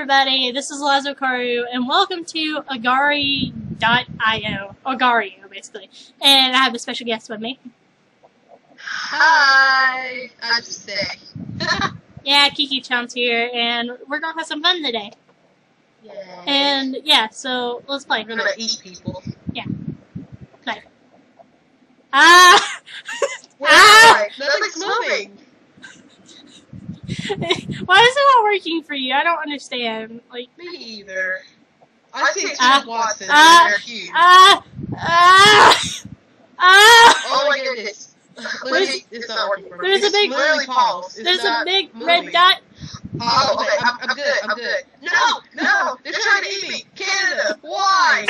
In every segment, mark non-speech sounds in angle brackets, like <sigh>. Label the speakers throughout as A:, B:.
A: everybody. This is Eliza Hokaru, and welcome to Agar.io. Agario, basically. And I have a special guest with me.
B: Hi, I'm sick. <laughs>
A: Yeah, Kiki Chan's here, and we're gonna have some fun today.
B: Yay.
A: And yeah, so let's play.
B: I'm gonna eat people. Yeah.
A: Play. <laughs> Ah!
B: Wait,
A: Ah!
B: nothing's moving. <laughs>
A: Why is it not working for you? I don't understand. Like,
B: Me either. I see two
A: Ah,
B: Watson
A: ah,
B: and they're huge.
A: ah! Ah! Ah!
B: oh my goodness. Let
A: There's-
B: me, it's not working for me.
A: there's a big-
B: literally paused. It's
A: There's a big
B: moving.
A: red dot.
B: Oh, okay, I'm, I'm good, I'm good. No, no, they're trying to eat me. Canada, <laughs> why?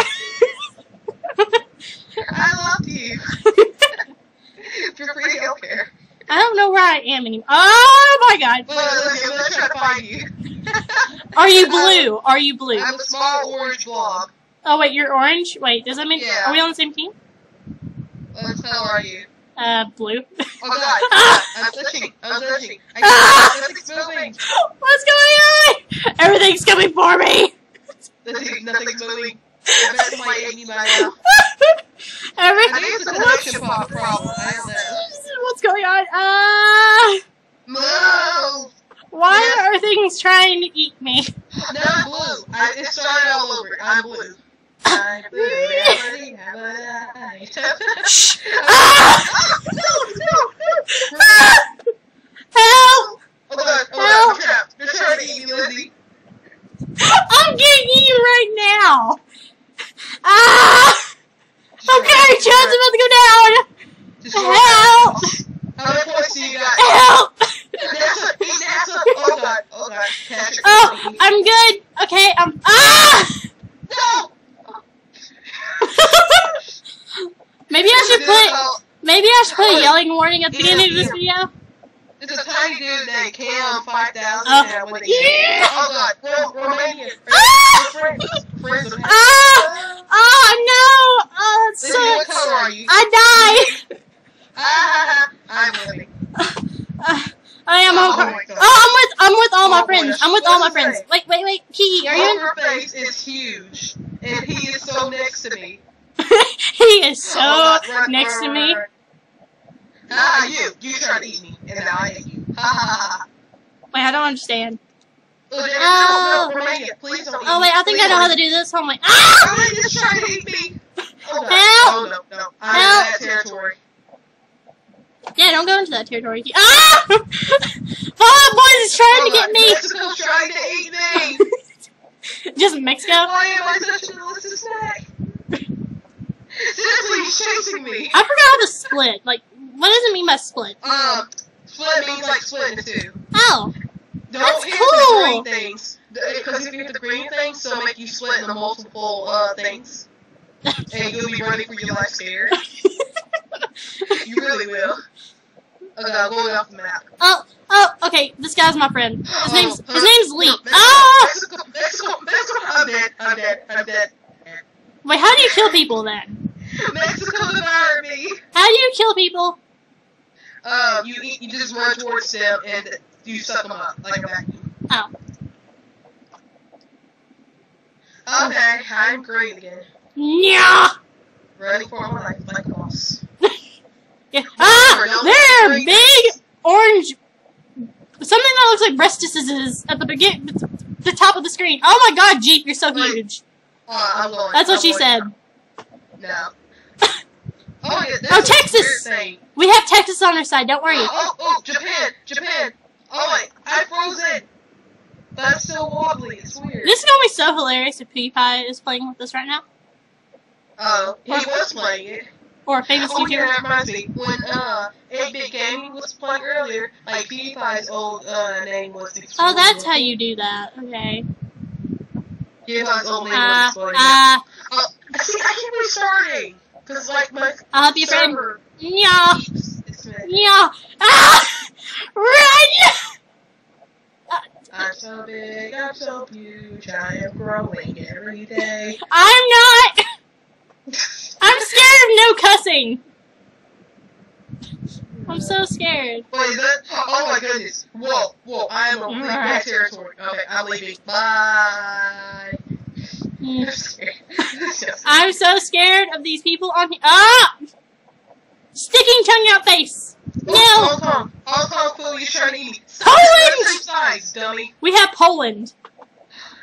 B: <laughs> I love you. For free healthcare.
A: I don't know where I am anymore. Oh my god!
B: Look, look, I'm gonna try to find you. <laughs>
A: Are you <laughs> blue? Are you blue?
B: I'm a small orange blob.
A: Oh wait, you're orange. Wait, does that mean
B: Yeah.
A: are we on the same team?
B: What the hell are you?
A: Uh, blue.
B: Oh god, <laughs> I'm glitching, I'm glitching. I
A: Ah!
B: can't, nothing's moving.
A: What's going on? Everything's coming for me.
B: Nothing, nothing's moving. I bet somebody ate me by now.
A: Every.
B: I think it's a connection pop problem. I don't know.
A: What's going on? Ah!
B: Move!
A: why
B: Yes.
A: are things trying to eat me?
B: No, I'm blue. I, it started all over. I'm blue. I'm blue. Everybody have a night.
A: Ah!
B: no, no, no.
A: Ah! Help!
B: Oh god, oh god, I'm trapped. They're trying to eat me, Lizzie. <laughs>
A: I'm getting eaten right now. Ah! Okay, Chad's about to go down.
B: Just
A: Help!
B: How many points do you got?
A: Help!
B: NASA, eat NASA. Oh god, oh god. Patrick.
A: Oh, I'm good. Okay, I'm. Ah!
B: No! <laughs>
A: Maybe I should put. Maybe I should put a yelling warning at the beginning of this video.
B: There's a tiny dude named Cam 5000
A: Oh.
B: now with a
A: Yeah.
B: Oh god, Ro- Romanian.
A: Ah!
B: Friends. Friends of
A: Ah! Oh no! Oh, that
B: Lizzie, what
A: sucks.
B: color are you?
A: I died.
B: Ah, I'm living.
A: Uh, I am
B: Oh
A: over.
B: my God.
A: Oh, I'm with. I'm with all my
B: Oh,
A: friends.
B: boy.
A: I'm with all my friends. Wait, wait, wait. Kiki, are you?
B: Poker face is huge, and he is so next to me. <laughs>
A: He is so
B: Oh,
A: next to me.
B: Ah, you. You tried to eat me, and now I ate you. Ha ha ha.
A: Wait, I don't understand.
B: Oh,
A: Oh.
B: no, no, please don't
A: Oh wait, I think I know how to do this. I'm
B: like,
A: Ah!
B: Romania is trying to eat me. <laughs> Oh.
A: Help.
B: Oh, no, no. I'm
A: Help.
B: in that territory.
A: Yeah, don't go into that territory. Ah! <laughs> Fall Out Boys is trying
B: Oh,
A: to get me.
B: Mexico's trying to eat me. <laughs>
A: Just Mexico.
B: Why am I such an illicit snack? He's chasing me.
A: I forgot how to split. Like, what does it mean by split?
B: Um, split means like split into two.
A: Oh,
B: Don't
A: That's
B: hit
A: cool.
B: the green things. Because if you hit the green things, it'll make you split into multiple uh, things. <laughs> And you'll be running for your life scared. You really will. Okay, I'm going off the map.
A: oh, oh. Okay, this guy's my friend. His name's his
B: Oh,
A: name's Lee.
B: Mexico,
A: Ah!
B: Mexico, Mexico, Mexico. I'm dead. I'm dead. I'm dead.
A: Wait, how do you kill people then?
B: Mexico devoured me.
A: How do you kill people?
B: Um, you eat, you just run towards them and you suck them up like a vacuum.
A: Oh.
B: Okay, I'm green again.
A: Yeah.
B: Running for my life like a boss.
A: yeah. Ah! There are big orange. Something that looks like breastises at the begin, the top of the screen. Oh my God, Jeep, you're so huge.
B: Uh, I'm going.
A: That's what
B: I'm
A: she said.
B: No. <laughs> Oh, yeah,
A: Oh, Texas! We have Texas on our side. Don't worry.
B: Oh, oh, oh, Japan, Japan. Oh wait, I froze in. That's so wobbly. It's weird.
A: This is gonna be so hilarious if PewDiePie is playing with us right now,
B: Oh, he was playing it.
A: Or a famous
B: Oh yeah,
A: YouTuber.
B: that reminds me. When uh, 8-Bit Gaming was playing earlier, like PewDiePie's old uh name was.
A: Oh, that's how you do that. Okay.
B: PewDiePie's old name
A: Uh,
B: was exploding.
A: uh,
B: Oh, see, I keep restarting because like my
A: I'll help you, friend. Yeah. Yeah. Ah! <laughs> Run! <laughs>
B: I'm so big, I'm so huge, I am growing every day. <laughs>
A: I'm not. I'm scared of no cussing. I'm so scared.
B: Wait, is that? Oh my goodness! Whoa, whoa! I am on back territory. Okay, I'm leaving. Bye.
A: Mm. <laughs>
B: I'm.
A: I'm so scared of these people on here. Ah! Sticking tongue out face. No.
B: Hong Kong, Hong Kong fool, you trying to eat?
A: Poland!
B: We're the same size, dummy.
A: We have Poland.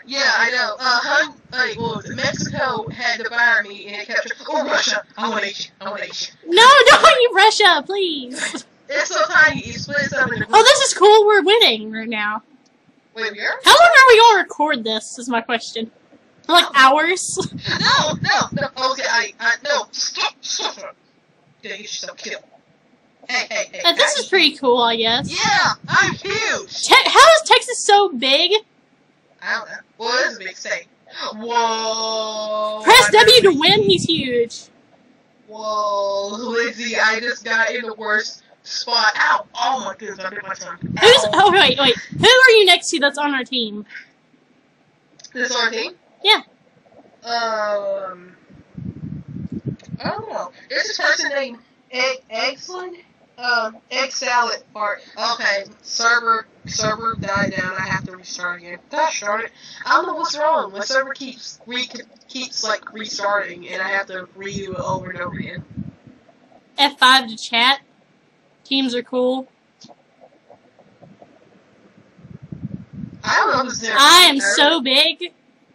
B: Yeah, I know. Uh, hun, uh, what was it? Mexico had to fire me and it kept. Oh, Russia! I want to eat. I want to eat you.
A: No, don't eat Russia, please.
B: It's so tiny. You split it up into.
A: Oh, this is cool. We're winning right now.
B: Wait, we are?
A: How long are we gonna record this? Is my question. For like hours.
B: No, <laughs> no, no. Okay, I, I, no. Stop, stop. Did I get yourself killed? Hey, hey, hey.
A: Uh, this is pretty cool, I guess.
B: Yeah, I'm huge.
A: Te- how is Texas so big?
B: I don't know. Well, it is a big state. Whoa.
A: Press W to win. He's huge.
B: Whoa, Lizzie, I just got in the worst spot. Ow! Oh my goodness, I bit my tongue.
A: Who's? Oh wait, wait. Who are you next to that's on our team?
B: This our team?
A: Yeah.
B: Um. I don't know. There's this person named Egg Eggsland. Um, egg salad part. Okay, server server died down. I have to restart again. Darn it! I don't know what's wrong. My server keeps re keeps like restarting, and I have to redo it over and over again.
A: F5 to chat. Teams are cool.
B: I don't know who's there.
A: I am so big.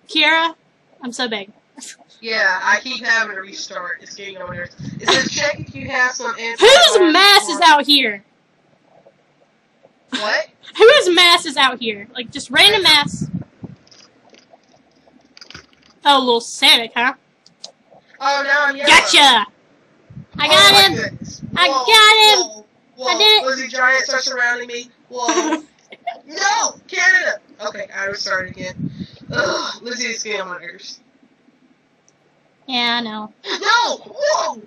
A: Kierra, I'm so big.
B: Yeah, I keep having to restart. It's getting on there. It says <laughs> check if you have some.
A: Whose mass is out here?
B: What?
A: Whose mass is out here? Like just random mass. Oh, little Sonic, huh?
B: Oh, now I'm yellow.
A: Gotcha! I
B: Oh
A: got
B: my
A: him!
B: goodness.
A: I
B: Whoa,
A: got him!
B: Whoa, whoa.
A: I did it.
B: Lizzie Giants are surrounding me. Whoa. <laughs> no! Canada! Okay, I restarted again. Ugh, Lizzie is getting on my nerves.
A: Yeah, I know.
B: No! Whoa!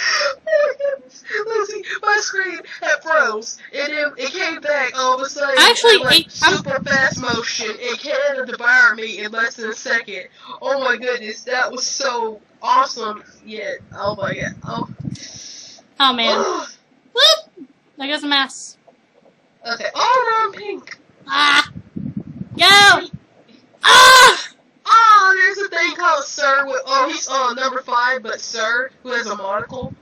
B: oh my goodness. Lizzie, my screen had froze. And it, it came back all of a sudden.
A: Actually,
B: like,
A: it- I'm-
B: super fast motion. It Canada devoured me in less than a second. Oh my goodness, that was so awesome. Yeah. oh my god. Oh.
A: Oh man. Whoop! There goes a mess.
B: Okay. Oh, no, I'm pink.
A: Ah! Go!
B: Thing called Sir. With, oh, he's uh, number five, but Sir, who has a monocle.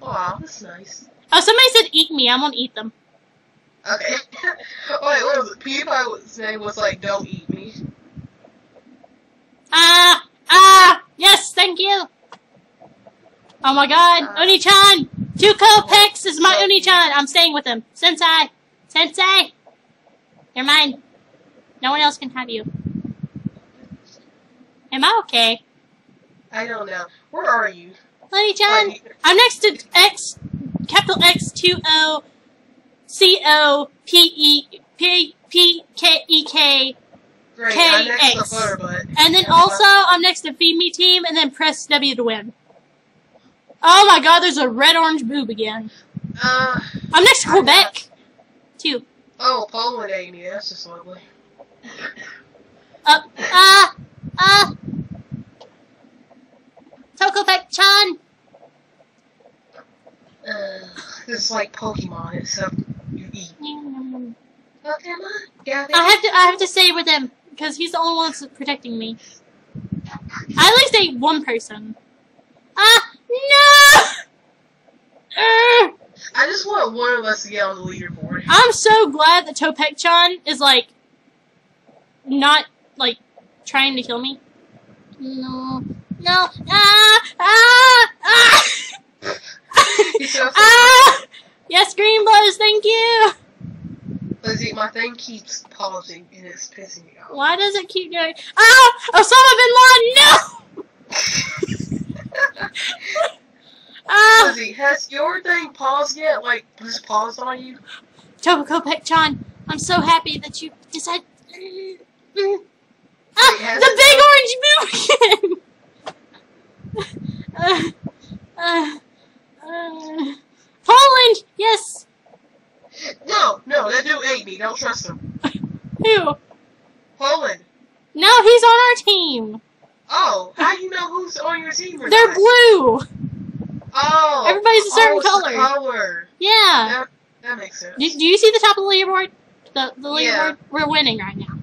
B: Oh, wow, that's nice.
A: Oh, somebody said eat me. I'm gonna eat them.
B: Okay. <laughs> oh, wait, what was it? PewDiePie's name was like, don't eat me.
A: Ah! Ah! Yes, thank you! Oh my god,
B: Uh,
A: Oni-chan! Tuko Pex is my
B: so-
A: Oni-chan! I'm staying with him. Sensei! Sensei! You're mine. No one else can have you. Am I okay?
B: I don't know. Where are you?
A: Oni-chan!
B: Like,
A: I'm next to X, capital X, two O, C O, P E, P, P, K, E, K,
B: Great, I'm next
A: KX.
B: to Butterbutt.
A: and then also I'm next to Feed Me Team, and then press W to win. Oh my god, there's a red-orange boob again.
B: Uh,
A: I'm next to Quebec, too.
B: oh, Poland me. That's just lovely.
A: Uh, ah, ah. Tokopek-chan!
B: Uh, this is like Pokemon, except you eat. Pokemon? Yeah,
A: I have to, I have to stay with him, because he's the only one that's protecting me. I at least ate one person. Ah, no!
B: I just want one of us to get on the leaderboard.
A: I'm so glad that Topek-chan is like not like trying to kill me. No, no, ah, ah, ah,
B: He's
A: ah. Yes, green blows. Thank you.
B: Lizzie, my thing keeps pausing and it's pissing me off.
A: Why does it keep doing? Ah, Osama bin Laden. No. <laughs> Ah,
B: Lizzie, has your thing paused yet? Like, just paused on you?
A: Topek-chan, I'm so happy that you decided. Ah, the big orange boob <laughs> uh, uh, uh, Poland! Yes!
B: No, no, that dude ate me. Don't trust him.
A: Who?
B: Poland.
A: No, he's on our team!
B: Oh, how do you know who's on your team
A: They're
B: not?
A: blue!
B: Oh,
A: Everybody's a certain
B: oh,
A: color.
B: color.
A: Yeah.
B: That makes sense.
A: Do, do you see the top of the leaderboard? The the
B: Yeah.
A: leaderboard. We're winning right now.